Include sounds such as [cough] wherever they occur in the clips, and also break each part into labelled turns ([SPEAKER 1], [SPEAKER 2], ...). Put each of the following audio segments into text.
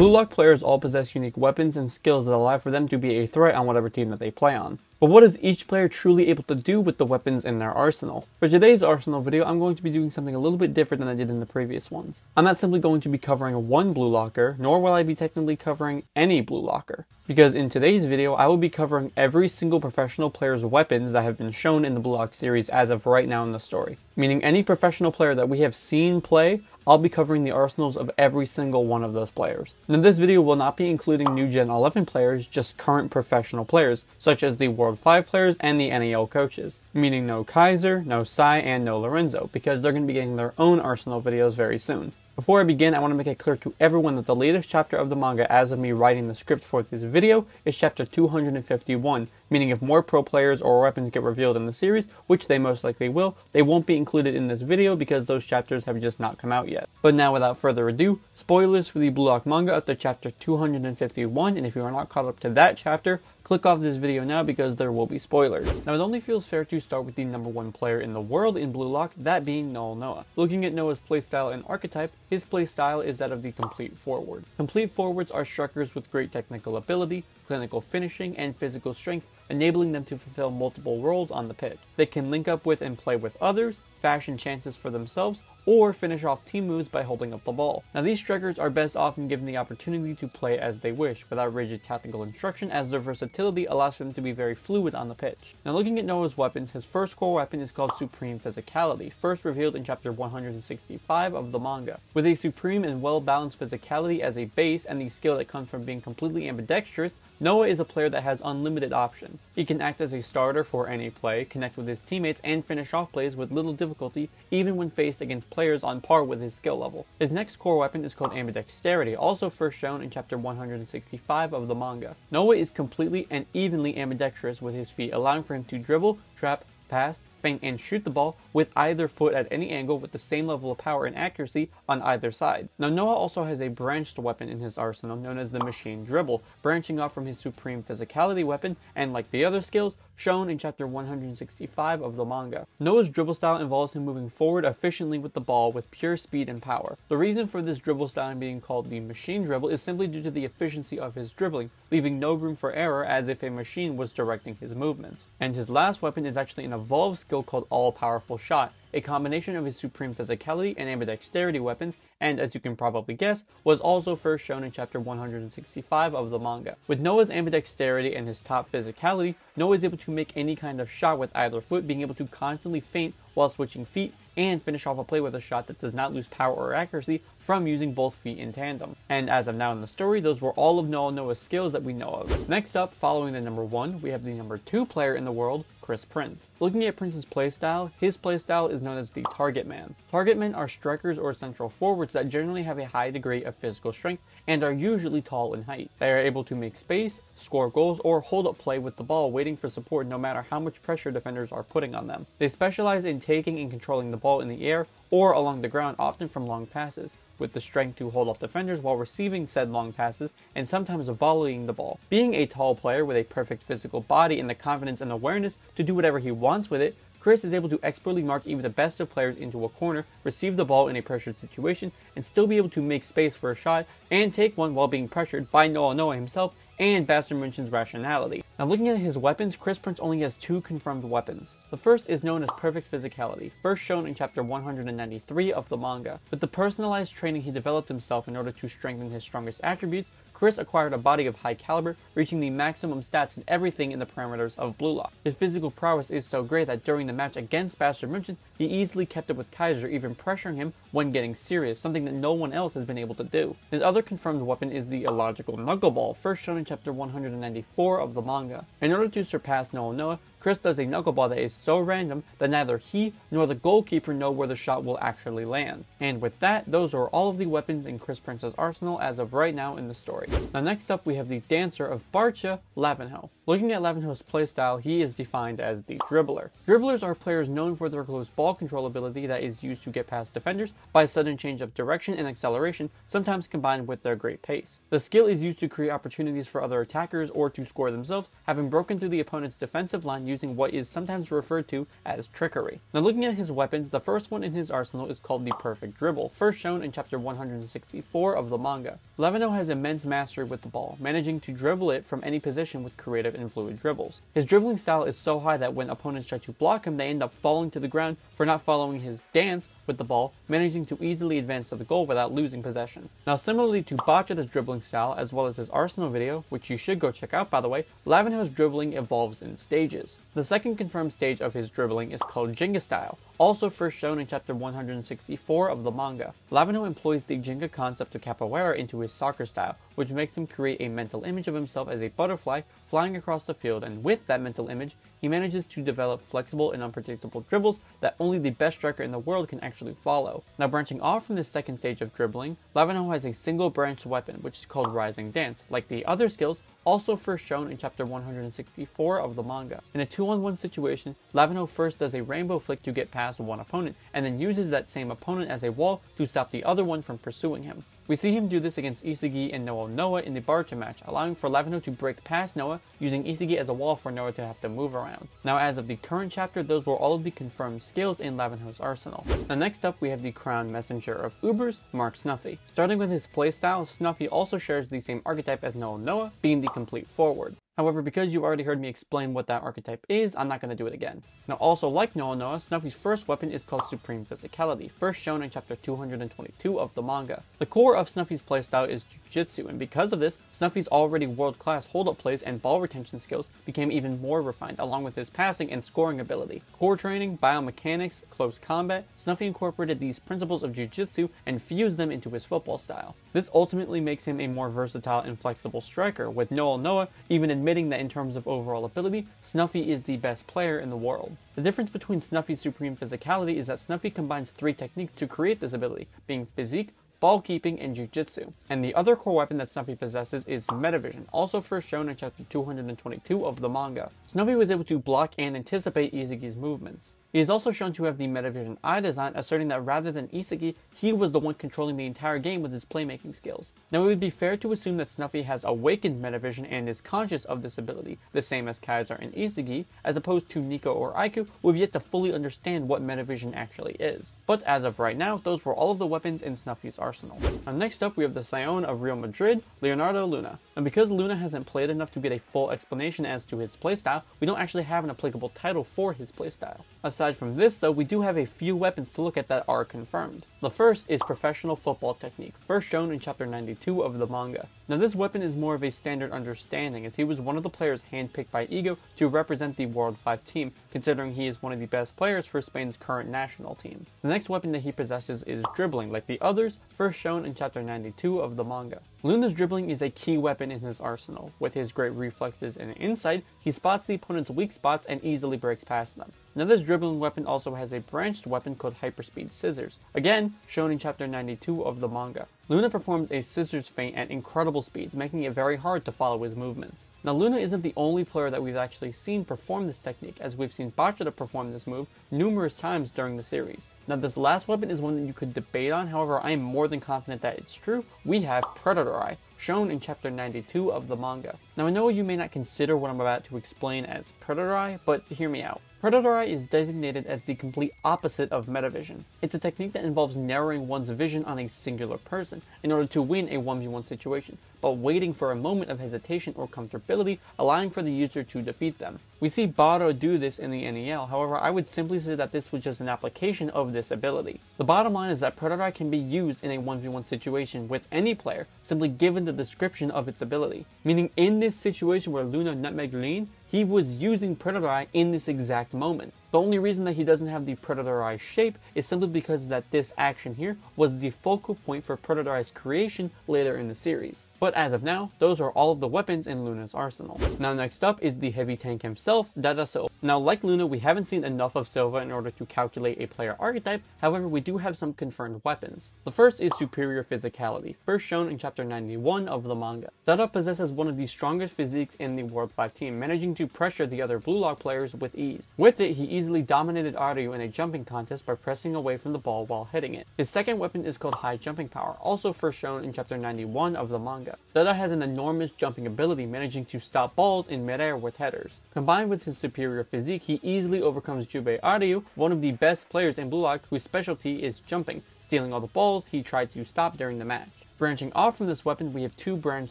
[SPEAKER 1] Blue Lock players all possess unique weapons and skills that allow for them to be a threat on whatever team that they play on. But what is each player truly able to do with the weapons in their arsenal? For today's arsenal video, I'm going to be doing something a little bit different than I did in the previous ones. I'm not simply going to be covering one blue locker, nor will I be technically covering any blue locker. Because in today's video, I will be covering every single professional player's weapons that have been shown in the Blue Lock series as of right now in the story. Meaning any professional player that we have seen play I'll be covering the arsenals of every single one of those players. Now this video will not be including new Gen 11 players, just current professional players, such as the World 5 players and the NEL coaches, meaning no Kaiser, no Sae, and no Lorenzo, because they're going to be getting their own arsenal videos very soon. Before I begin, I want to make it clear to everyone that the latest chapter of the manga as of me writing the script for this video is chapter 251, meaning if more pro players or weapons get revealed in the series, which they most likely will, they won't be included in this video because those chapters have just not come out yet. But now without further ado, spoilers for the Blue Lock manga up to chapter 251, and if you are not caught up to that chapter, Click off this video now because there will be spoilers. Now it only feels fair to start with the number one player in the world in Blue Lock, that being Noel Noa. Looking at Noa's playstyle and archetype, his playstyle is that of the complete forward. Complete forwards are strikers with great technical ability, clinical finishing, and physical strength, enabling them to fulfill multiple roles on the pitch. They can link up with and play with others, fashion chances for themselves, or finish off team moves by holding up the ball. Now these strikers are best often given the opportunity to play as they wish, without rigid tactical instruction as their versatility allows them to be very fluid on the pitch. Now looking at Noa's weapons, his first core weapon is called Supreme Physicality, first revealed in chapter 165 of the manga. With a supreme and well-balanced physicality as a base and the skill that comes from being completely ambidextrous, Noa is a player that has unlimited options. He can act as a starter for any play, connect with his teammates, and finish off plays with little difficulty even when faced against players on par with his skill level. His next core weapon is called Ambidexterity, also first shown in chapter 165 of the manga. Noa is completely and evenly ambidextrous with his feet, allowing for him to dribble, trap, pass, feint, and shoot the ball with either foot at any angle with the same level of power and accuracy on either side. Now Noa also has a branched weapon in his arsenal known as the Machine Dribble, branching off from his supreme physicality weapon and like the other skills, shown in chapter 165 of the manga. Noa's dribble style involves him moving forward efficiently with the ball with pure speed and power. The reason for this dribble style being called the Machine Dribble is simply due to the efficiency of his dribbling, leaving no room for error as if a machine was directing his movements. And his last weapon is actually an evolved skill called All Powerful Shot, a combination of his supreme physicality and ambidexterity weapons, and as you can probably guess, was also first shown in chapter 165 of the manga. With Noa's ambidexterity and his top physicality, Noa is able to make any kind of shot with either foot, being able to constantly feint while switching feet and finish off a play with a shot that does not lose power or accuracy from using both feet in tandem. And as of now in the story, those were all of Noa Noa's skills that we know of. Next up, following the number one, we have the number two player in the world, Chris Prince. Looking at Prince's playstyle, his playstyle is known as the target man. Target men are strikers or central forwards that generally have a high degree of physical strength and are usually tall in height. They are able to make space, score goals, or hold up play with the ball waiting for support no matter how much pressure defenders are putting on them. They specialize in taking and controlling the ball in the air or along the ground often from long passes with the strength to hold off defenders while receiving said long passes and sometimes volleying the ball. Being a tall player with a perfect physical body and the confidence and awareness to do whatever he wants with it, Chris is able to expertly mark even the best of players into a corner, receive the ball in a pressured situation, and still be able to make space for a shot and take one while being pressured by Noa Noa himself and Bayern München's rationality. Now looking at his weapons, Chris Prince only has two confirmed weapons. The first is known as Perfect Physicality, first shown in chapter 193 of the manga. With the personalized training he developed himself in order to strengthen his strongest attributes, Chris acquired a body of high caliber, reaching the maximum stats in everything in the parameters of Blue Lock. His physical prowess is so great that during the match against Bayern München, he easily kept up with Kaiser, even pressuring him when getting serious, something that no one else has been able to do. His other confirmed weapon is the illogical knuckleball, first shown in chapter 194 of the manga. In order to surpass Noa Noa, Chris does a knuckleball that is so random that neither he nor the goalkeeper know where the shot will actually land. And with that, those are all of the weapons in Chris Prince's arsenal as of right now in the story. Now next up we have the dancer of Barca, Lavinho. Looking at Lavinho's playstyle, he is defined as the dribbler. Dribblers are players known for their close ball control ability that is used to get past defenders by sudden change of direction and acceleration, sometimes combined with their great pace. The skill is used to create opportunities for other attackers or to score themselves, having broken through the opponent's defensive line using what is sometimes referred to as trickery. Now looking at his weapons, the first one in his arsenal is called the Perfect Dribble, first shown in chapter 164 of the manga. Lavinho has immense mastery with the ball, managing to dribble it from any position with creative and fluid dribbles. His dribbling style is so high that when opponents try to block him, they end up falling to the ground for not following his dance with the ball, managing to easily advance to the goal without losing possession. Now similarly to Bachira's dribbling style, as well as his Arsenal video, which you should go check out by the way, Lavinho's dribbling evolves in stages. The second confirmed stage of his dribbling is called Ginga style, also first shown in chapter 164 of the manga. Lavinho employs the Ginga concept of capoeira into his soccer style, which makes him create a mental image of himself as a butterfly flying across the field, and with that mental image, he manages to develop flexible and unpredictable dribbles that only the best striker in the world can actually follow. Now branching off from this second stage of dribbling, Lavinho has a single branched weapon, which is called Rising Dance. Like the other skills, also first shown in chapter 164 of the manga. In a 2-on-1 situation, Lavinho first does a rainbow flick to get past one opponent, and then uses that same opponent as a wall to stop the other one from pursuing him. We see him do this against Isagi and Noa Noah in the Barca match, allowing for Lavinho to break past Noa, using Isagi as a wall for Noa to have to move around. Now as of the current chapter, those were all of the confirmed skills in Lavinho's arsenal. Now next up we have the crown messenger of Ubers, Marc Snuffy. Starting with his playstyle, Snuffy also shares the same archetype as Noa Noah, being the complete forward. However, because you already heard me explain what that archetype is, I'm not going to do it again. Now also like Noa Noa, Snuffy's first weapon is called Supreme Physicality, first shown in chapter 222 of the manga. The core of Snuffy's playstyle is Jujitsu, and because of this, Snuffy's already world-class hold-up plays and ball retention skills became even more refined, along with his passing and scoring ability. Core training, biomechanics, close combat, Snuffy incorporated these principles of Jujitsu and fused them into his football style. This ultimately makes him a more versatile and flexible striker, with Noel Noa even admitting admitting that in terms of overall ability, Snuffy is the best player in the world. The difference between Snuffy's supreme physicality is that Snuffy combines three techniques to create this ability, being physique, ball keeping, and jujitsu. And the other core weapon that Snuffy possesses is Metavision, also first shown in chapter 222 of the manga. Snuffy was able to block and anticipate Isagi's movements. He is also shown to have the Metavision eye design, asserting that rather than Isagi, he was the one controlling the entire game with his playmaking skills. Now it would be fair to assume that Snuffy has awakened Metavision and is conscious of this ability, the same as Kaiser and Isagi, as opposed to Nico or Aiku, who have yet to fully understand what Metavision actually is. But as of right now, those were all of the weapons in Snuffy's arsenal. Now next up we have the Scion of Real Madrid, Leonardo Luna. And because Luna hasn't played enough to get a full explanation as to his playstyle, we don't actually have an applicable title for his playstyle. Aside from this though, we do have a few weapons to look at that are confirmed. The first is Professional Football Technique, first shown in chapter 92 of the manga. Now this weapon is more of a standard understanding as he was one of the players handpicked by Ego to represent the World 5 team, considering he is one of the best players for Spain's current national team. The next weapon that he possesses is dribbling, like the others, first shown in chapter 92 of the manga. Luna's dribbling is a key weapon in his arsenal. With his great reflexes and insight, he spots the opponent's weak spots and easily breaks past them. Now this dribbling weapon also has a branched weapon called Hyperspeed Scissors, again shown in chapter 92 of the manga. Luna performs a scissors feint at incredible speeds, making it very hard to follow his movements. Now Luna isn't the only player that we've actually seen perform this technique, as we've seen Bachira perform this move numerous times during the series. Now this last weapon is one that you could debate on, however I am more than confident that it's true. We have Predator Eye, shown in chapter 92 of the manga. Now I know you may not consider what I'm about to explain as Predator Eye, but hear me out. Predator Eye is designated as the complete opposite of metavision. It's a technique that involves narrowing one's vision on a singular person in order to win a 1v1 situation, but waiting for a moment of hesitation or comfortability, allowing for the user to defeat them. We see Barou do this in the NEL, however I would simply say that this was just an application of this ability. The bottom line is that Predator Eye can be used in a 1v1 situation with any player, simply given the description of its ability. Meaning in this situation where Luna nutmegged Lean, he was using Predator Eye in this exact moment. The only reason that he doesn't have the Predator Eye shape is simply because that this action here was the focal point for Predator Eye's creation later in the series. But as of now, those are all of the weapons in Luna's arsenal. Now next up is the heavy tank himself, Dada Silva. Now like Luna, we haven't seen enough of Silva in order to calculate a player archetype, however we do have some confirmed weapons. The first is Superior Physicality, first shown in chapter 91 of the manga. Dada possesses one of the strongest physiques in the World 5 team, managing to pressure the other Blue Lock players with ease. With it, he easily dominated Aryu in a jumping contest by pressing away from the ball while hitting it. His second weapon is called High Jumping Power, also first shown in chapter 91 of the manga. Dada has an enormous jumping ability, managing to stop balls in midair with headers. Combined with his superior physique, he easily overcomes Jubei Aryu, one of the best players in Blue Lock whose specialty is jumping, stealing all the balls he tried to stop during the match. Branching off from this weapon, we have two branch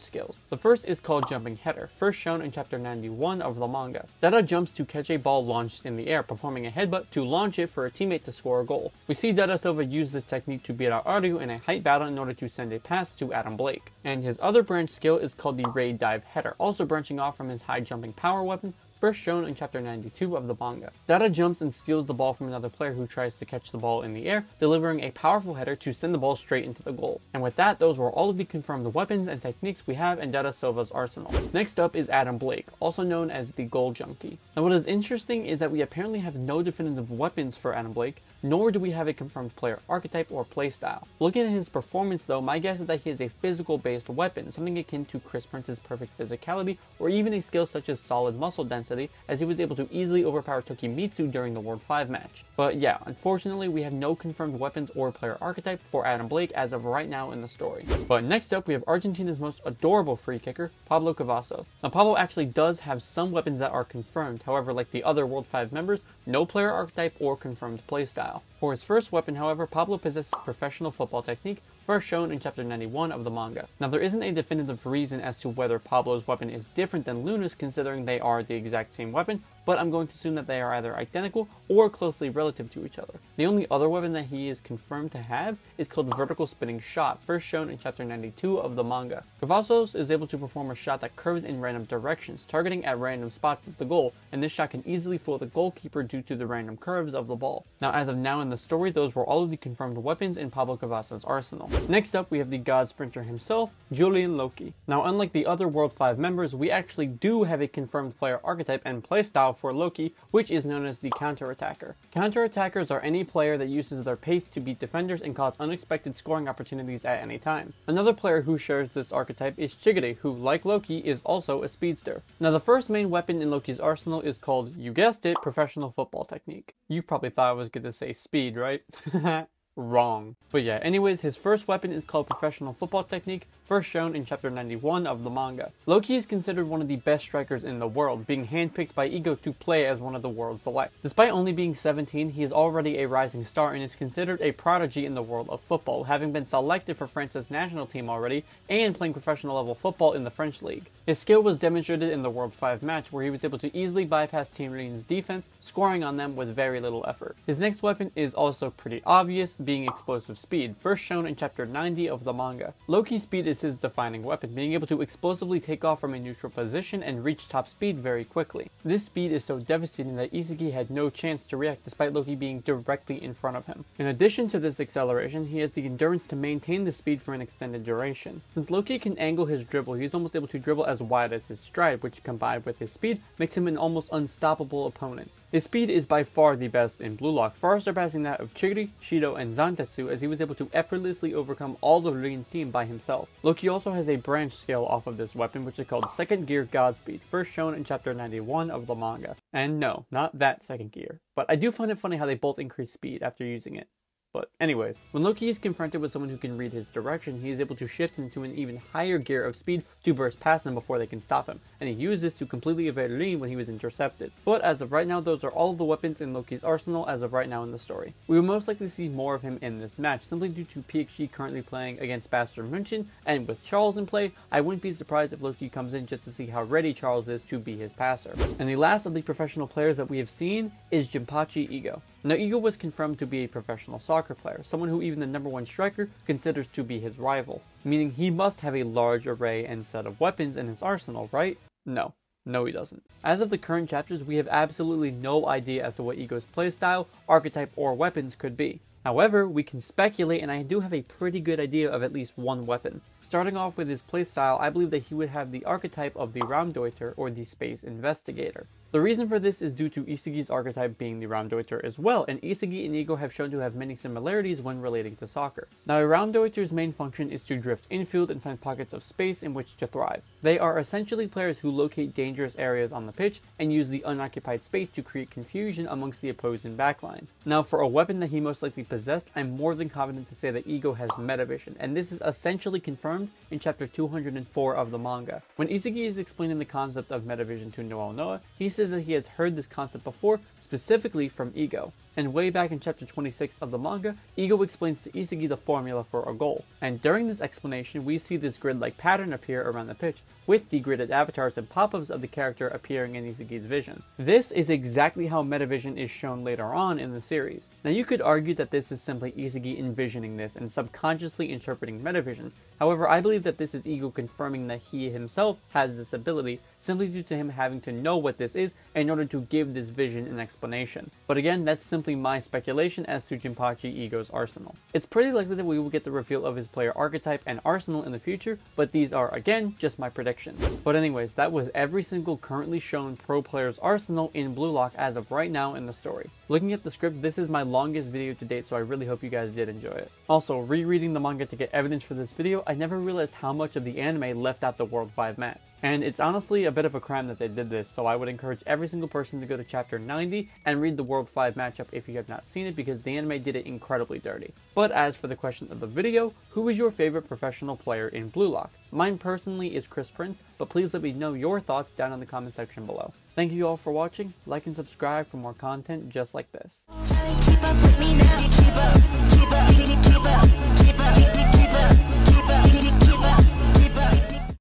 [SPEAKER 1] skills. The first is called Jumping Header, first shown in chapter 91 of the manga. Dada jumps to catch a ball launched in the air, performing a headbutt to launch it for a teammate to score a goal. We see Dada Silva use this technique to beat out Aryu in a height battle in order to send a pass to Adam Blake. And his other branch skill is called the Raid Dive Header, also branching off from his high jumping power weapon, first shown in chapter 92 of the manga. Dada jumps and steals the ball from another player who tries to catch the ball in the air, delivering a powerful header to send the ball straight into the goal. And with that, those were all of the confirmed weapons and techniques we have in Dada Silva's arsenal. Next up is Adam Blake, also known as the Goal Junkie. Now what is interesting is that we apparently have no definitive weapons for Adam Blake, nor do we have a confirmed player archetype or playstyle. Looking at his performance though, my guess is that he is a physical based weapon, something akin to Chris Prince's perfect physicality, or even a skill such as solid muscle density, as he was able to easily overpower Tokimitsu during the World 5 match. But yeah, unfortunately we have no confirmed weapons or player archetype for Adam Blake as of right now in the story. But next up we have Argentina's most adorable free kicker, Pablo Cavazos. Now Pablo actually does have some weapons that are confirmed, however like the other World 5 members, no player archetype or confirmed playstyle. For his first weapon, however, Pablo possesses professional football technique, first shown in chapter 91 of the manga. Now there isn't a definitive reason as to whether Pablo's weapon is different than Luna's considering they are the exact same weapon, but I'm going to assume that they are either identical or closely relative to each other. The only other weapon that he is confirmed to have is called Vertical Spinning Shot, first shown in chapter 92 of the manga. Cavazos is able to perform a shot that curves in random directions, targeting at random spots at the goal, and this shot can easily fool the goalkeeper due to the random curves of the ball. Now as of now in the story, those were all of the confirmed weapons in Pablo Cavazos' arsenal. Next up, we have the God Sprinter himself, Julien Loki. Now unlike the other World 5 members, we actually do have a confirmed player archetype and playstyle for Loki, which is known as the counter-attacker. Counter-attackers are any player that uses their pace to beat defenders and cause unexpected scoring opportunities at any time. Another player who shares this archetype is Chigiri, who, like Loki, is also a speedster. Now the first main weapon in Loki's arsenal is called, you guessed it, professional football technique. You probably thought I was going to say speed, right? [laughs] Wrong. But yeah, anyways, his first weapon is called Professional Football Technique, first shown in chapter 91 of the manga. Loki is considered one of the best strikers in the world, being handpicked by Ego to play as one of the world's select. Despite only being 17, he is already a rising star and is considered a prodigy in the world of football, having been selected for France's national team already and playing professional level football in the French league. His skill was demonstrated in the World 5 match where he was able to easily bypass Team Ren's defense, scoring on them with very little effort. His next weapon is also pretty obvious, being explosive speed, first shown in chapter 90 of the manga. Loki's speed is his defining weapon, being able to explosively take off from a neutral position and reach top speed very quickly. This speed is so devastating that Isagi had no chance to react despite Loki being directly in front of him. In addition to this acceleration, he has the endurance to maintain the speed for an extended duration. Since Loki can angle his dribble, he is almost able to dribble as wide as his stride, which combined with his speed makes him an almost unstoppable opponent. His speed is by far the best in Blue Lock, far surpassing that of Chigiri, Shidou, and Zantetsu as he was able to effortlessly overcome all of Rin's team by himself. Loki also has a branch scale off of this weapon which is called Second Gear Godspeed, first shown in chapter 91 of the manga. And no, not that second gear. But I do find it funny how they both increase speed after using it. But anyways, when Loki is confronted with someone who can read his direction, he is able to shift into an even higher gear of speed to burst past them before they can stop him, and he used this to completely evade Rin when he was intercepted. But as of right now, those are all of the weapons in Loki's arsenal as of right now in the story. We will most likely see more of him in this match, simply due to PXG currently playing against Bayern München, and with Charles in play, I wouldn't be surprised if Loki comes in just to see how ready Charles is to be his passer. And the last of the professional players that we have seen is Jinpachi Ego. Now, Ego was confirmed to be a professional soccer player, someone who even the number one striker considers to be his rival, meaning he must have a large array and set of weapons in his arsenal, right? No. No, he doesn't. As of the current chapters, we have absolutely no idea as to what Ego's playstyle, archetype, or weapons could be. However, we can speculate and I do have a pretty good idea of at least one weapon. Starting off with his playstyle, I believe that he would have the archetype of the Raumdeuter or the Space Investigator. The reason for this is due to Isagi's archetype being the Raumdeuter as well, and Isagi and Ego have shown to have many similarities when relating to soccer. Now, a Raumdeuter's main function is to drift infield and find pockets of space in which to thrive. They are essentially players who locate dangerous areas on the pitch and use the unoccupied space to create confusion amongst the opposing backline. Now, for a weapon that he most likely possessed, I'm more than confident to say that Ego has Metavision, and this is essentially confirmed in chapter 204 of the manga. When Isagi is explaining the concept of Metavision to Noel Noa, he says says that he has heard this concept before, specifically from Ego. And way back in chapter 26 of the manga, Ego explains to Isagi the formula for a goal. And during this explanation, we see this grid-like pattern appear around the pitch, with the gridded avatars and pop-ups of the character appearing in Isagi's vision. This is exactly how Metavision is shown later on in the series. Now you could argue that this is simply Isagi envisioning this and subconsciously interpreting Metavision, however I believe that this is Ego confirming that he himself has this ability simply due to him having to know what this is in order to give this vision an explanation. But again, that's simply my speculation as to Jinpachi Ego's arsenal. It's pretty likely that we will get the reveal of his player archetype and arsenal in the future, but these are again just my predictions. But anyways, that was every single currently shown pro player's arsenal in Blue Lock as of right now in the story. Looking at the script, this is my longest video to date, so I really hope you guys did enjoy it. Also, rereading the manga to get evidence for this video, I never realized how much of the anime left out the World 5 match. And it's honestly a bit of a crime that they did this, so I would encourage every single person to go to chapter 90 and read the World 5 matchup if you have not seen it because the anime did it incredibly dirty. But as for the question of the video, who is your favorite professional player in Blue Lock? Mine personally is Chris Prince, but please let me know your thoughts down in the comment section below. Thank you all for watching, like and subscribe for more content just like this.